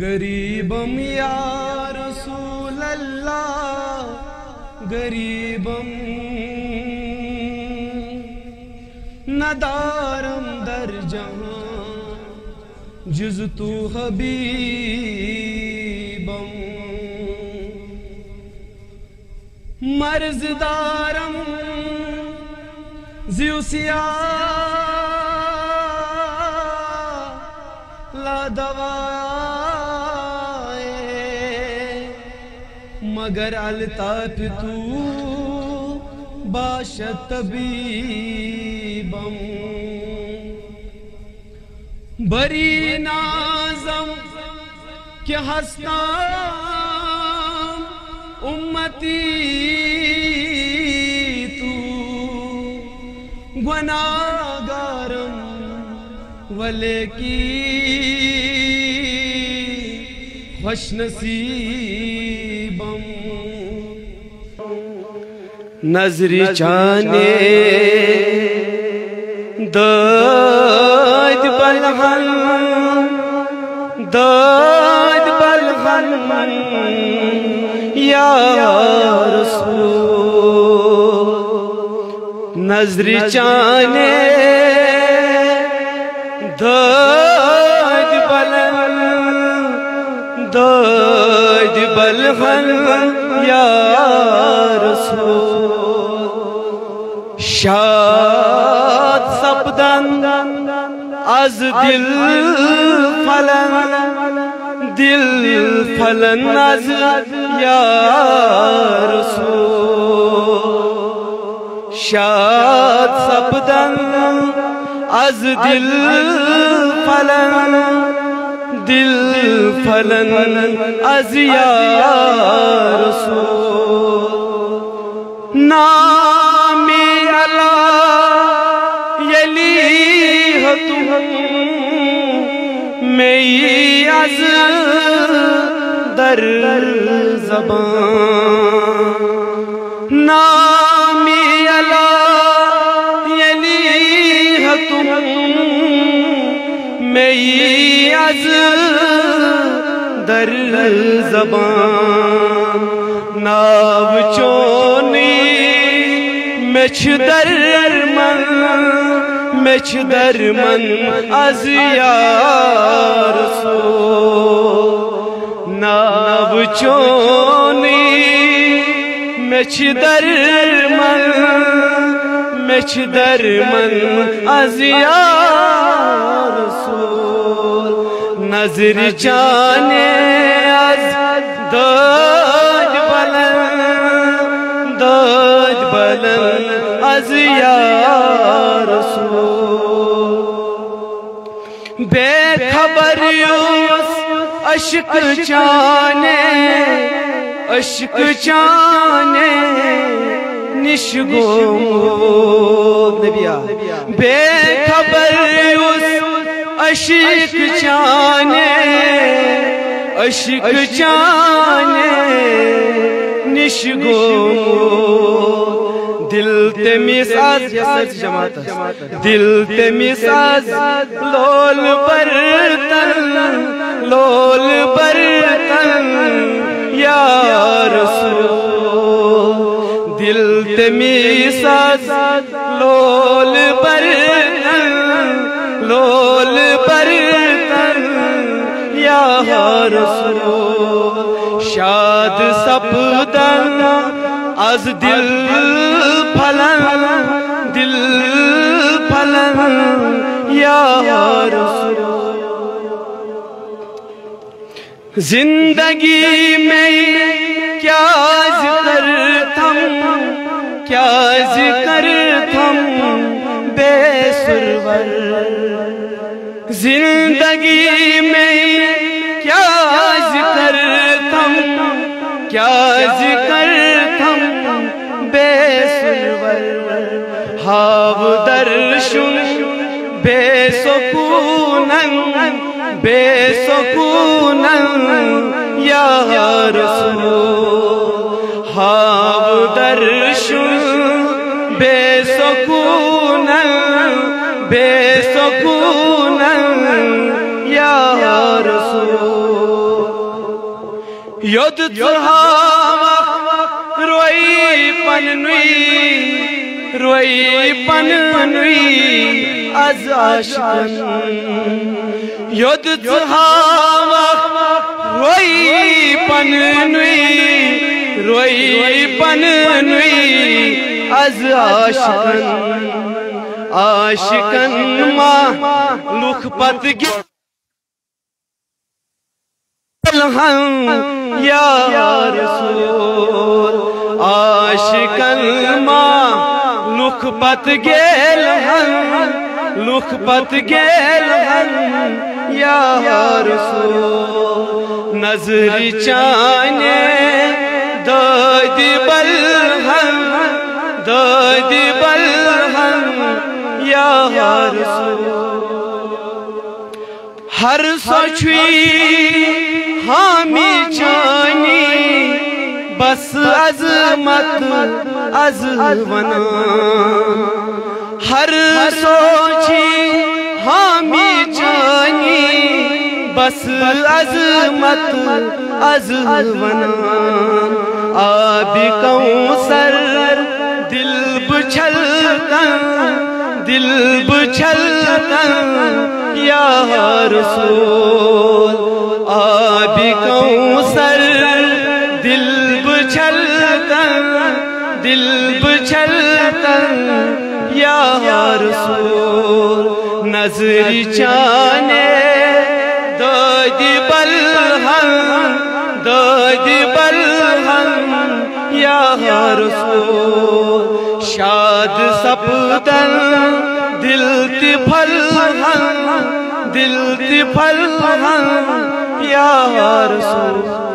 غریبم یا رسول اللہ، غریبم ندارم در جہاں، جز تو حبیبم۔ مرز دارم زیو سیاہ لا دوائے مگر الطاف تو باشد طبیبم بری نازم کہ ہستام امتی تو گناگارم ولے کی خوش نصیبم نظری چانے داد بلغن داد بلغن یا رسول نظری چانے. داد داد بلغن یا رسول شاد سبدن از دل فلن دل فلن از یا رسول شاد سبدن از دل فلن دل فلن از یا رسول۔ نامی اللہ یلی تم میں از در زبان۔ در زبان ناو چونی مچ در من مچ در من از یا رسول ناو چونی مچ در من مچ در من از یا رسول نظر جانے از داد بلند داد بلند از یا رسول۔ بے خبر یوس عشق چانے عشق چانے نشگو نبیا بے خبر یوس عشق چانے عشق چانے نشگو دل تمیز جماعت دل تمیز آز لول برتن لول برتن یا رسول دل تمیز آز لول شاد سپدن از دل پھلن دل پھلن یا رسول زندگی میں کیا ذکر تھم کیا ذکر تھم بے ذکر تھم بے سرور ہاو درشن بے سکونن بے سکونن یا رسول یود روئی پنوی روئی پنوی از عاشقن یود روئی پنوی روئی پنوی از عاشقن عاشقن ما لخ پت گیا الحم یا رسول عاشقن ما لخ پت گیل لخ پت گیل یا رسول، نظر چانے دادی بل دادی بل یا رسول۔ ہر سوچوی حامی چانی بس عظمت از ونا ہر سوچی حامی چانی بس عظمت از ونا آبی کوسر دل بچھلتا دل بچھلتا یا رسول دل بچھلتا یا رسول، نظر چانے دادی بلہم دادی بلہم، یا رسول، شاد سپدن، دل تی پھل دل تی پھل یا رسول۔